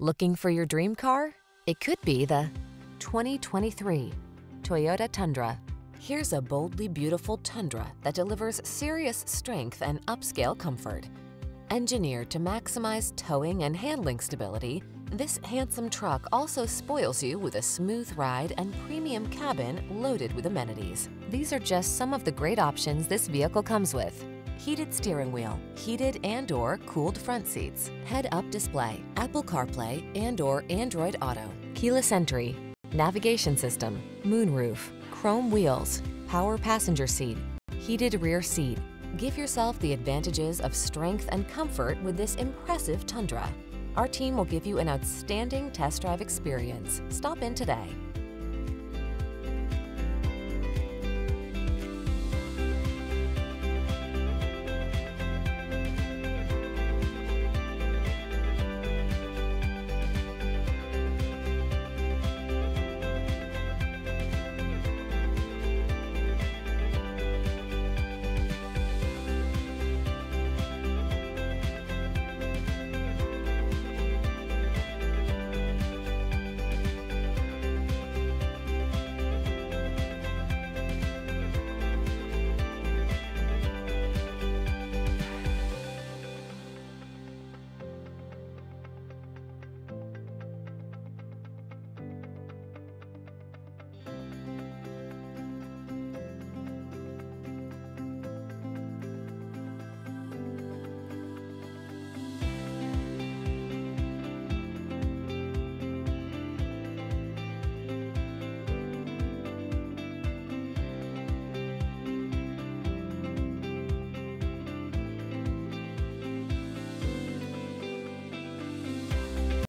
Looking for your dream car? It could be the 2023 Toyota Tundra. Here's a boldly beautiful Tundra that delivers serious strength and upscale comfort. Engineered to maximize towing and handling stability, this handsome truck also spoils you with a smooth ride and premium cabin loaded with amenities. These are just some of the great options this vehicle comes with. Heated steering wheel, heated and or cooled front seats, head-up display, Apple CarPlay and or Android Auto, keyless entry, navigation system, moonroof, chrome wheels, power passenger seat, heated rear seat. Give yourself the advantages of strength and comfort with this impressive Tundra. Our team will give you an outstanding test drive experience. Stop in today.